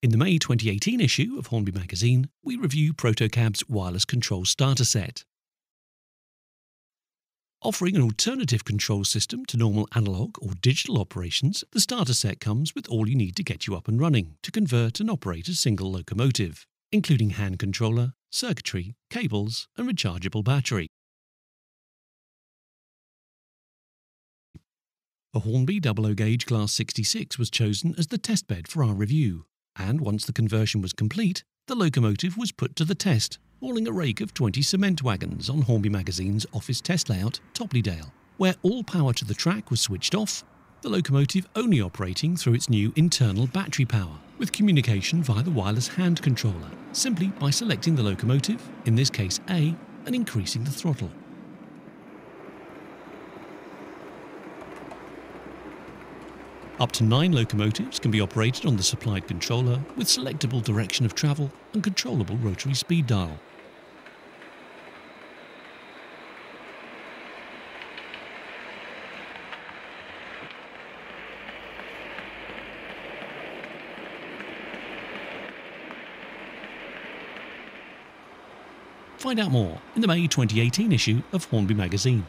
In the May 2018 issue of Hornby magazine, we review Protocab's wireless control starter set. Offering an alternative control system to normal analog or digital operations, the starter set comes with all you need to get you up and running to convert and operate a single locomotive, including hand controller, circuitry, cables, and rechargeable battery. A Hornby 00 gauge Class 66 was chosen as the testbed for our review and once the conversion was complete, the locomotive was put to the test, hauling a rake of 20 cement wagons on Hornby Magazine's office test layout, Topley-Dale, where all power to the track was switched off, the locomotive only operating through its new internal battery power, with communication via the wireless hand controller, simply by selecting the locomotive, in this case A, and increasing the throttle. Up to nine locomotives can be operated on the supplied controller with selectable direction of travel and controllable rotary speed dial. Find out more in the May 2018 issue of Hornby magazine.